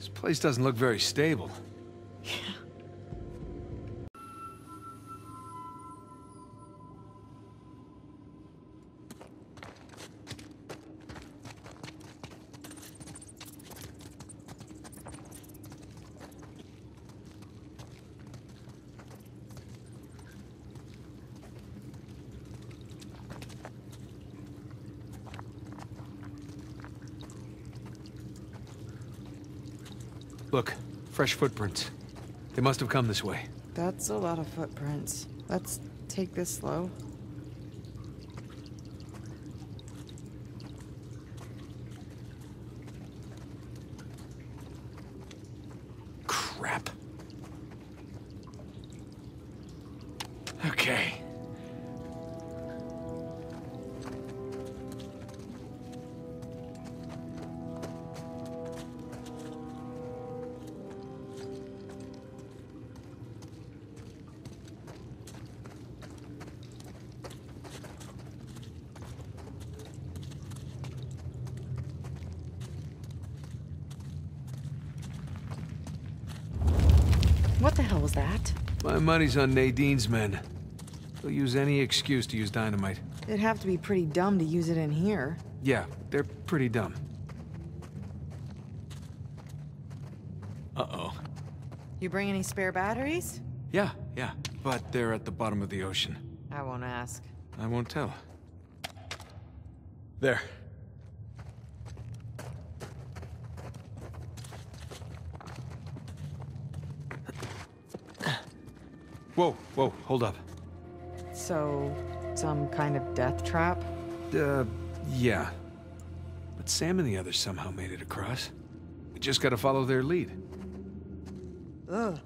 This place doesn't look very stable. Fresh footprints. They must have come this way. That's a lot of footprints. Let's take this slow. What was that? My money's on Nadine's men. They'll use any excuse to use dynamite. It'd have to be pretty dumb to use it in here. Yeah, they're pretty dumb. Uh-oh. You bring any spare batteries? Yeah, yeah, but they're at the bottom of the ocean. I won't ask. I won't tell. There. Whoa, whoa, hold up. So, some kind of death trap? Uh, yeah. But Sam and the others somehow made it across. We just gotta follow their lead. Ugh.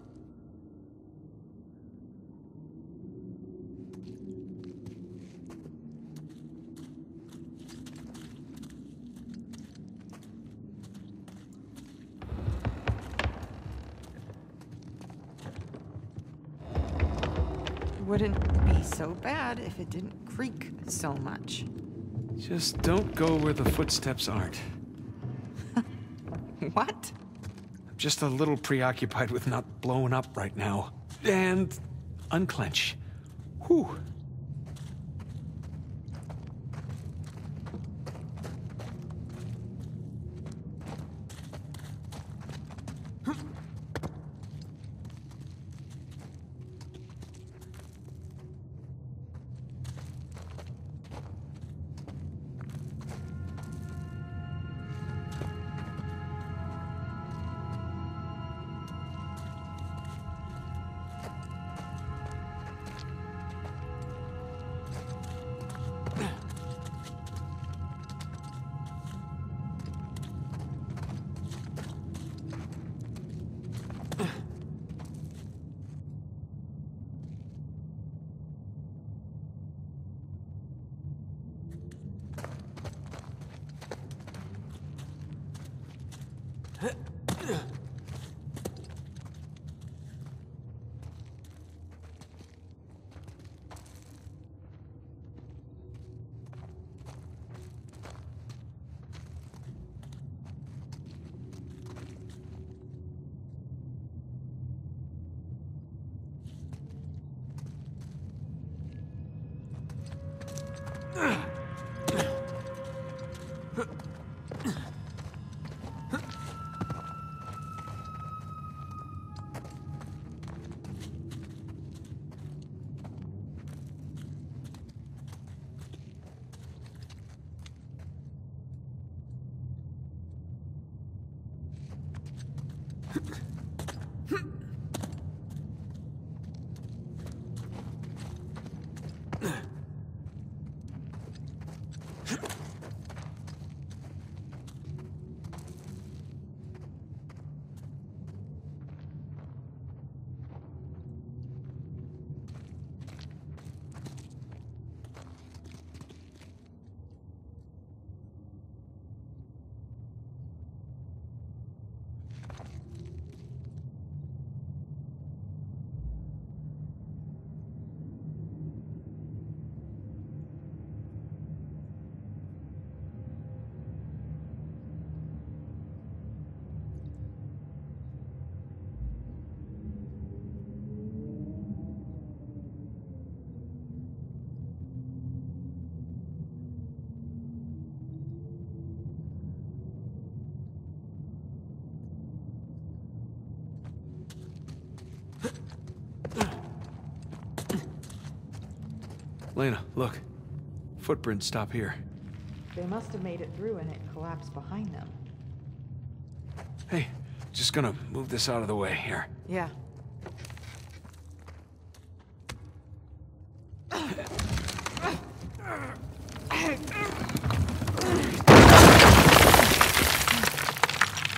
Wouldn't be so bad if it didn't creak so much. Just don't go where the footsteps aren't. What? I'm just a little preoccupied with not blowing up right now. And unclench. Whew. Lena, look. Footprints stop here. They must have made it through and it collapsed behind them. Hey, just gonna move this out of the way here. Yeah.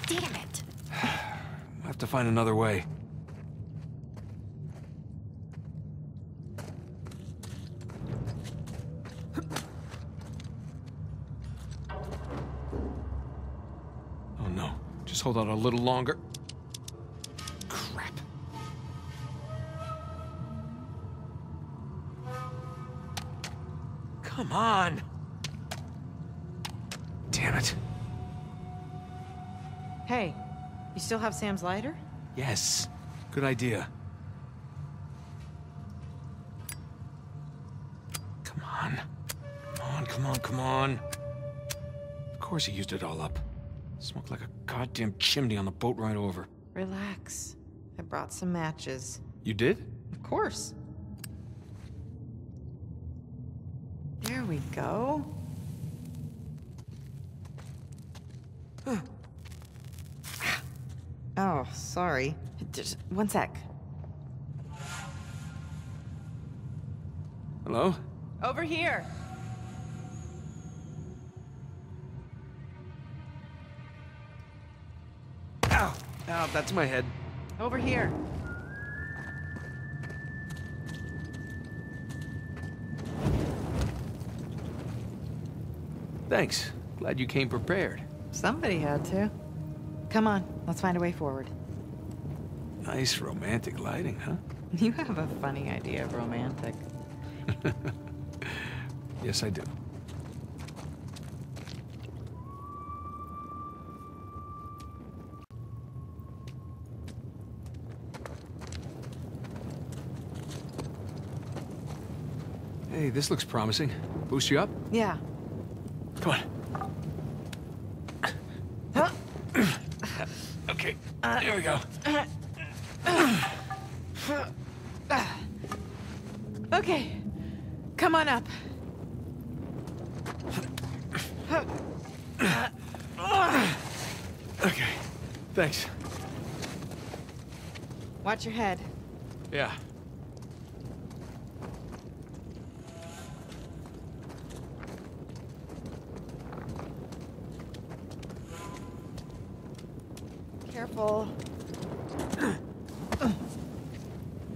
Damn it! I have to find another way. Hold out a little longer. Crap. Come on! Damn it. Hey, you still have Sam's lighter? Yes. Good idea. Come on. Come on, come on, come on. Of course he used it all up. Smoked like a goddamn chimney on the boat ride over. Relax. I brought some matches. You did? Of course. There we go. Oh, sorry. Just one sec. Hello? Over here. Ow, that's my head. Over here. Thanks. Glad you came prepared. Somebody had to. Come on, let's find a way forward. Nice romantic lighting, huh? You have a funny idea of romantic. Yes, I do. Hey, this looks promising. Boost you up? Yeah. Come on. Huh? Okay, uh, there we go. Okay. Come on up. Okay, thanks. Watch your head. Yeah. Careful.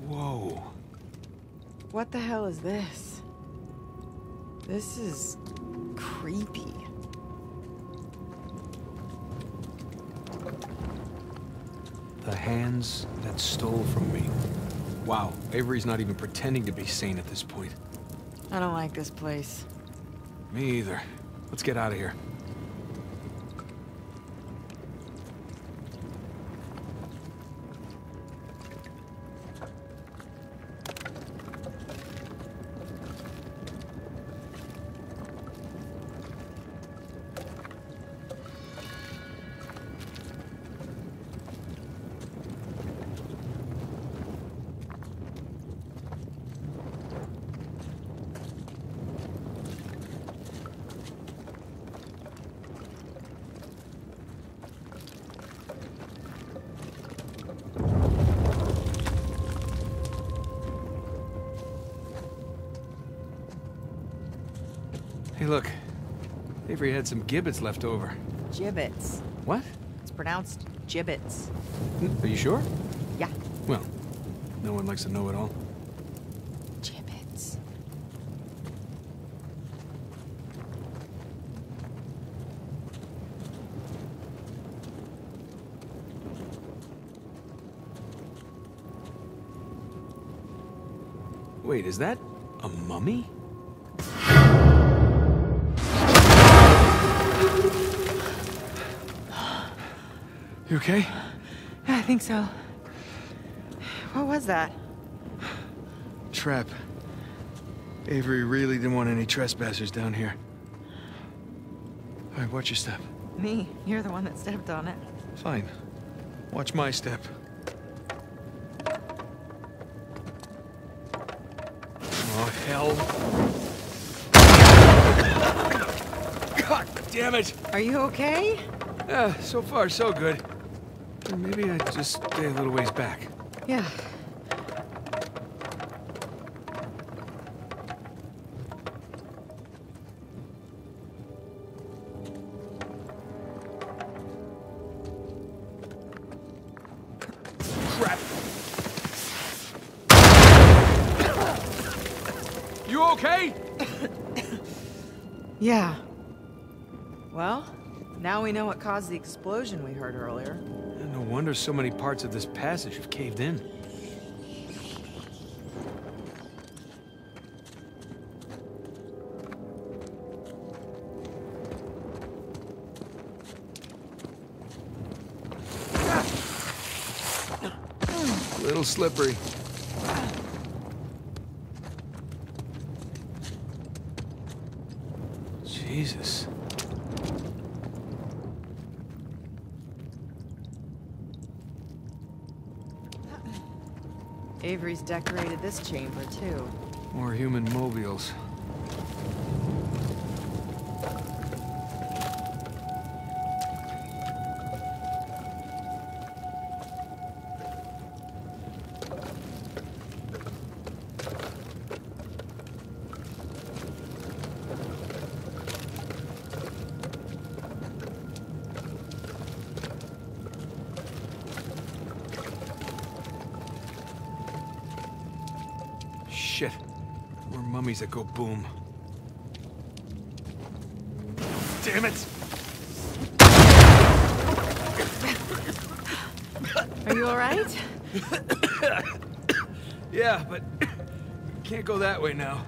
Whoa. What the hell is this? This is creepy. The hands that stole from me. Wow, Avery's not even pretending to be sane at this point. I don't like this place. Me either. Let's get out of here. Look. Avery had some gibbets left over. Gibbets. What? It's pronounced gibbets. Hmm, are you sure? Yeah. Well, no one likes to know it all. Gibbets. Wait, is that a mummy? You okay? I think so. What was that? Trap. Avery really didn't want any trespassers down here. All right, watch your step. Me? You're the one that stepped on it. Fine. Watch my step. Oh, hell. God damn it! Are you okay? Yeah, so far so good. Or maybe I just stay a little ways back. Yeah. Crap! You okay? Yeah. Well, now we know what caused the explosion we heard earlier. No wonder so many parts of this passage have caved in. A Little slippery. Jesus. Avery's decorated this chamber, too. More human mobiles. That go boom. Damn it! Are you alright? Yeah, but can't go that way now.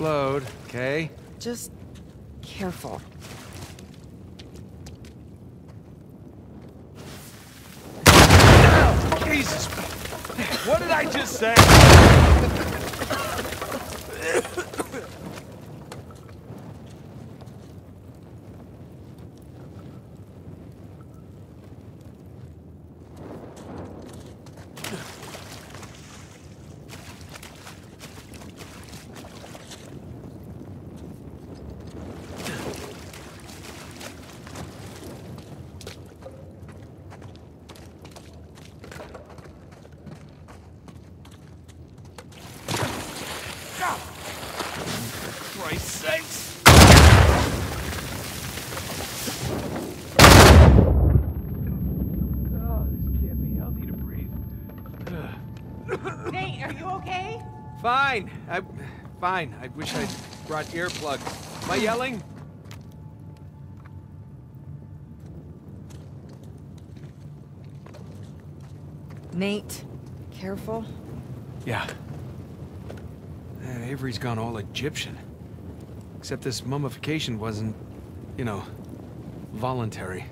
Explode, okay? Just careful. Jesus! What did I just say? For Christ's sakes! Oh, this can't be healthy to breathe. Ugh. Nate, are you okay? Fine. I, fine. I wish I'd brought earplugs. Am I yelling? Nate, careful. Yeah. Man, Avery's gone all Egyptian. Except this mummification wasn't, you know, voluntary.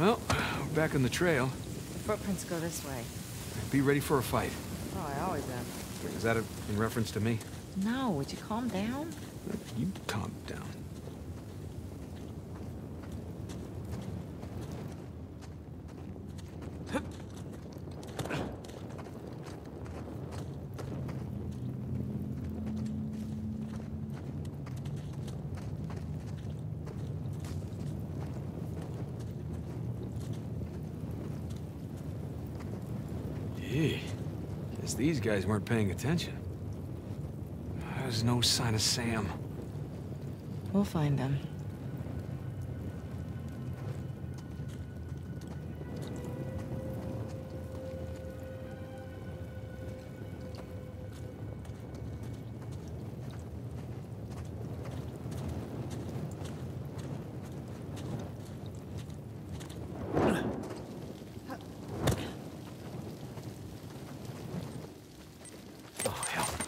Well, we're back on the trail. The footprints go this way. Be ready for a fight. Oh, I always am. Is that a, in reference to me? No, would you calm down? You calm down. Gee, guess these guys weren't paying attention. There's no sign of Sam. We'll find them.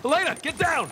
Elena, get down!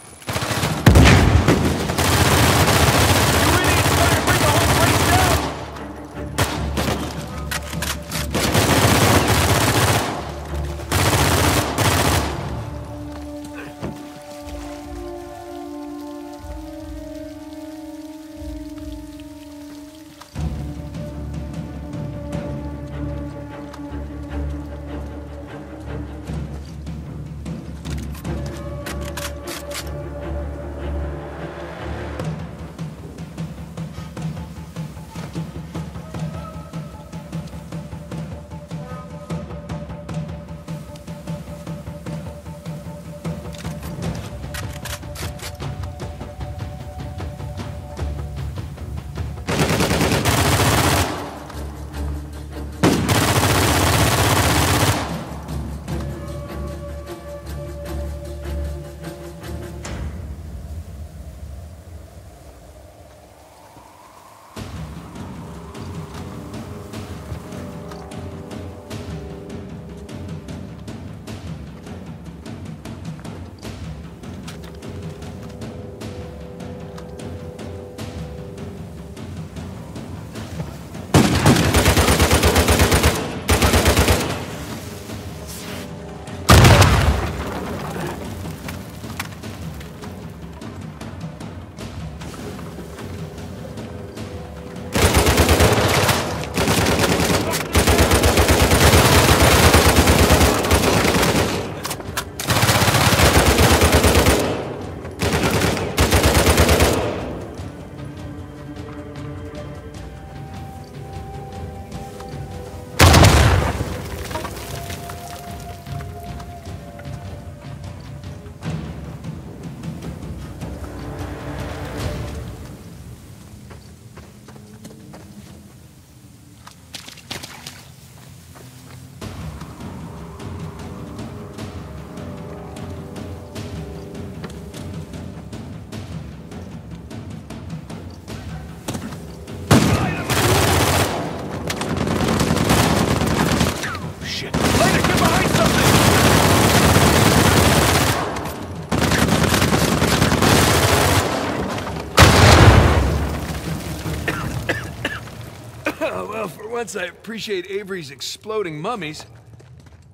Once I appreciate Avery's exploding mummies.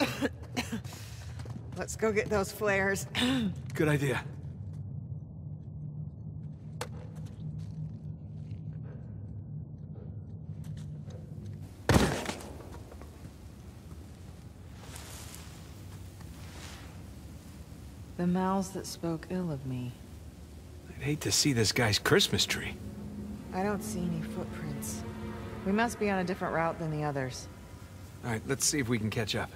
Let's go get those flares. Good idea. the mouths that spoke ill of me. I'd hate to see this guy's Christmas tree. I don't see any footprints. We must be on a different route than the others. All right, let's see if we can catch up.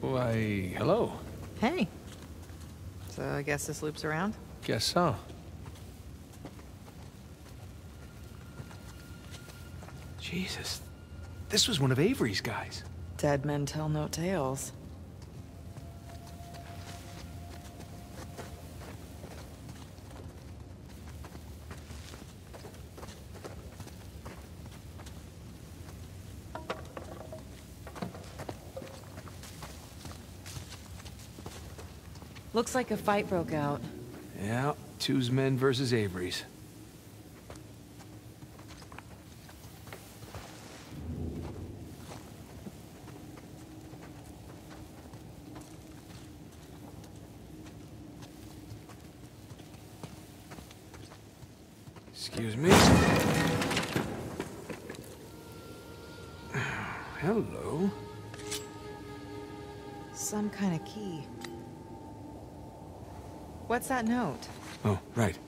Why, hello. Hey. So I guess this loops around? Guess so. Jesus. This was one of Avery's guys. Dead men tell no tales. Looks like a fight broke out. Yeah, Tew's men versus Avery's. What's that note? Oh, right.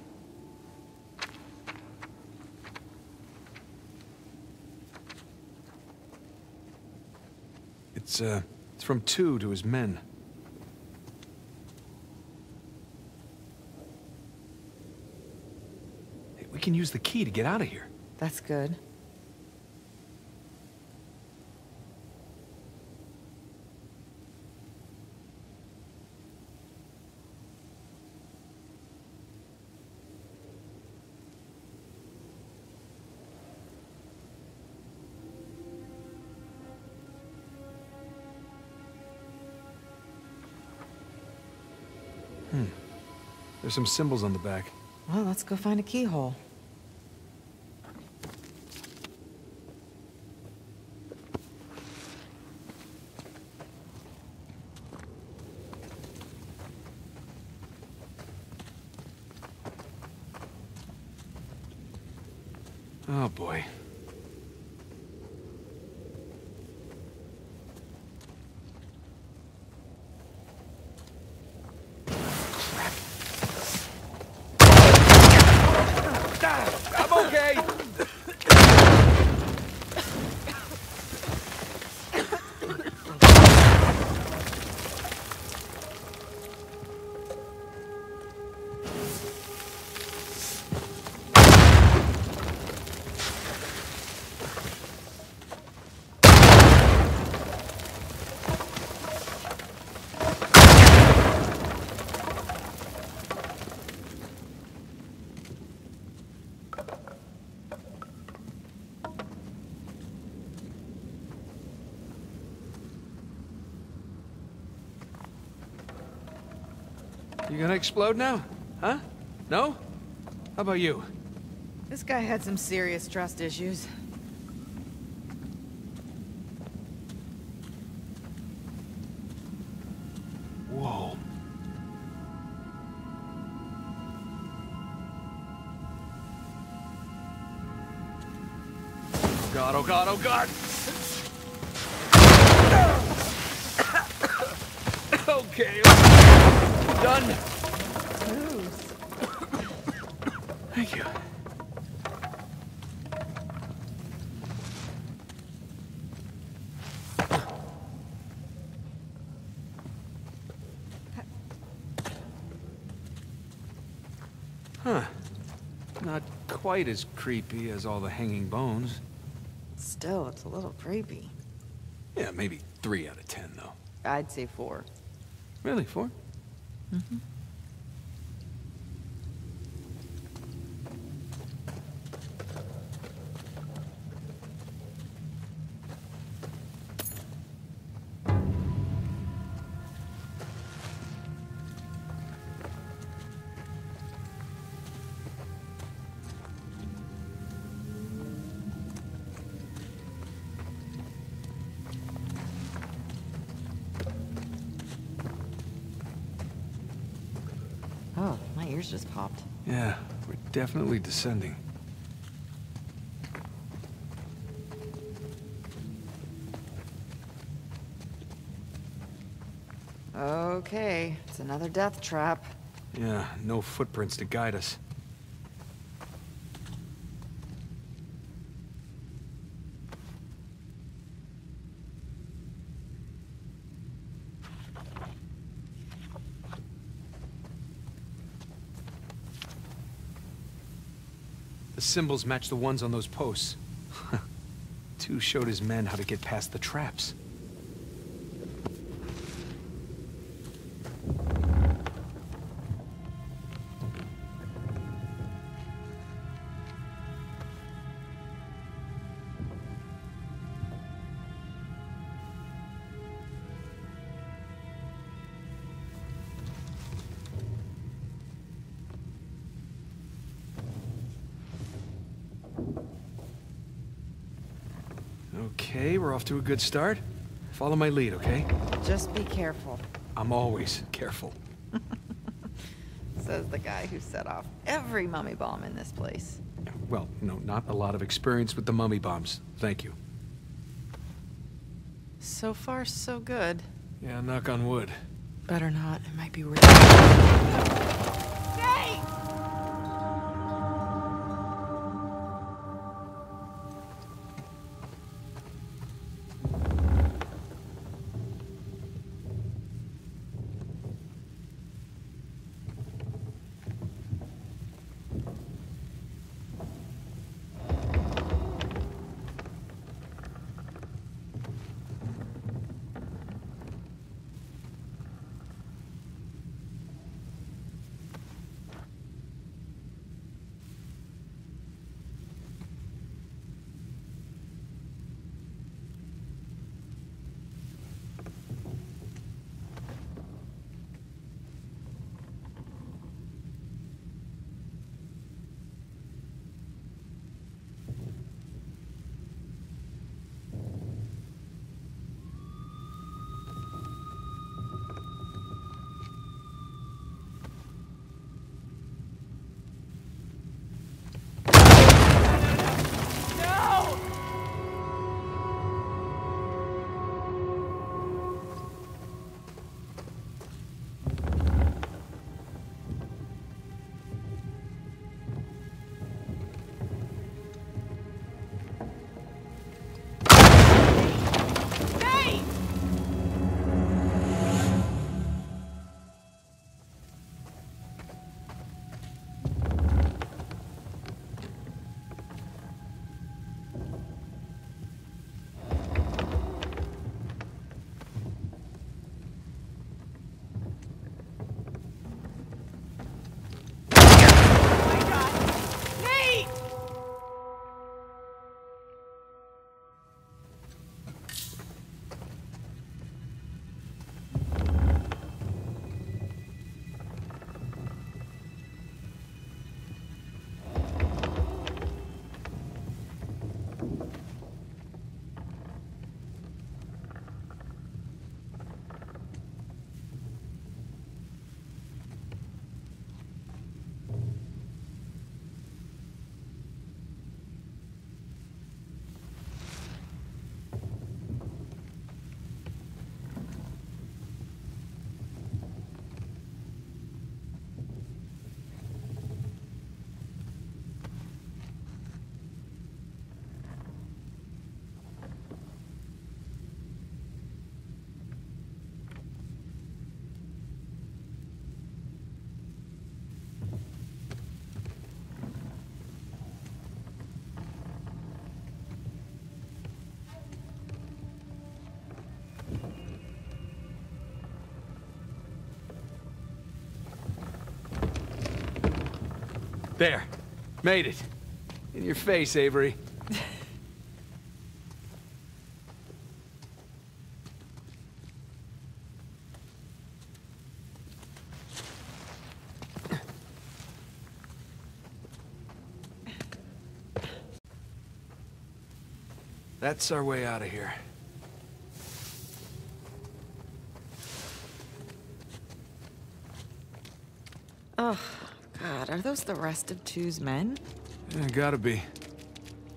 It's, uh, it's from Tew to his men. Hey, we can use the key to get out of here. That's good. There's some symbols on the back. Well, let's go find a keyhole. You gonna explode now? Huh? No? How about you? This guy had some serious trust issues. Whoa. Oh god, oh god, oh god! okay. Done. Thank you. Huh. Not quite as creepy as all the hanging bones. Still, it's a little creepy. Yeah, maybe three out of ten, though. I'd say four. Really, 4 Oh, my ears just popped. Yeah, we're definitely descending. Okay, it's another death trap. Yeah, no footprints to guide us. The symbols match the ones on those posts. Tew showed his men how to get past the traps. Okay, we're off to a good start. Follow my lead, okay? Just be careful, I'm always careful. says the guy who set off every mummy bomb in this place. Well, no, not a lot of experience with the mummy bombs. Thank you. So far, so good. Yeah, knock on wood. Better not. It might be real. Made it. In your face, Avery. That's our way out of here. Oh, God, are those the rest of Tew's men? Yeah, gotta be.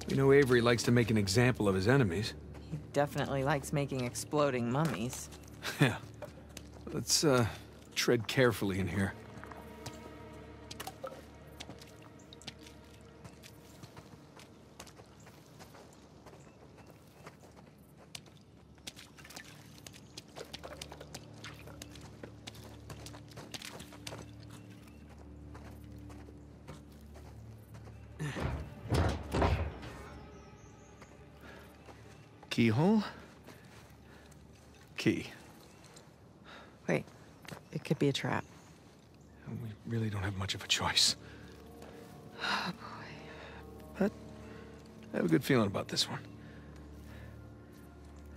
You know Avery likes to make an example of his enemies. He definitely likes making exploding mummies. Yeah. Let's, uh, tread carefully in here. Keyhole? Key. Wait, it could be a trap. We really don't have much of a choice. Oh, boy. But I have a good feeling about this one.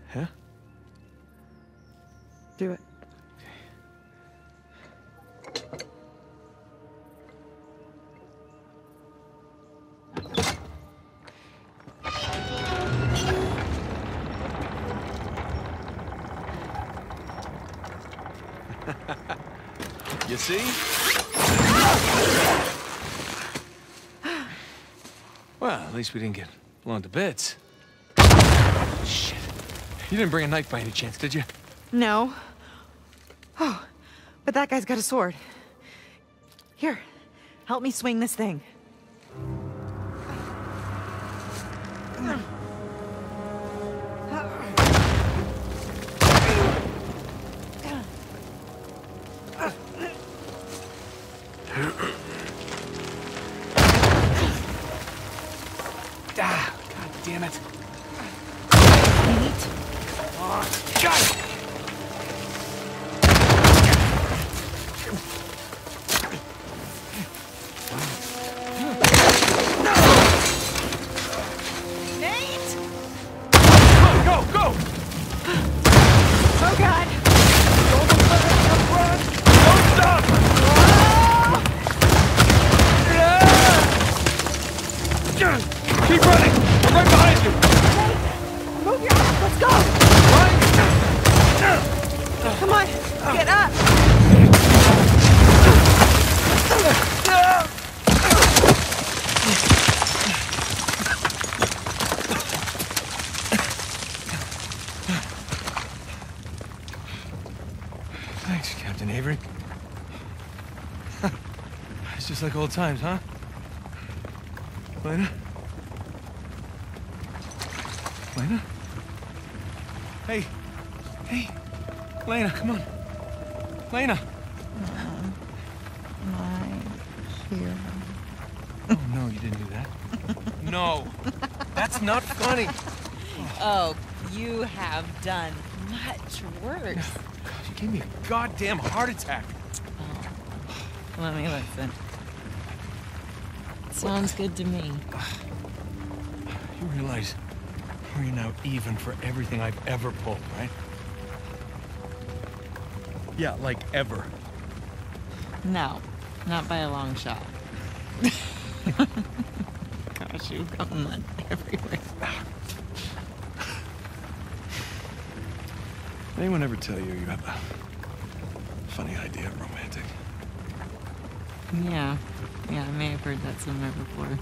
Huh? Do it. You see? Well, at least we didn't get blown to bits. Shit. You didn't bring a knife by any chance, did you? No. Oh, but that guy's got a sword. Here, help me swing this thing. Times, huh? Elena? Elena? Hey! Hey! Elena, come on! Elena! Uh-huh. My hero. Oh, no, you didn't do that. no! That's not funny! Oh, you have done much worse. Oh, God, you gave me a goddamn heart attack. Oh, let me listen. Sounds good to me. You realize we're now even for everything I've ever pulled, right? Yeah, like ever. No, not by a long shot. Gosh, you've got mud everywhere. Anyone ever tell you you have a funny idea of romantic? Yeah, yeah, I may have heard that somewhere before.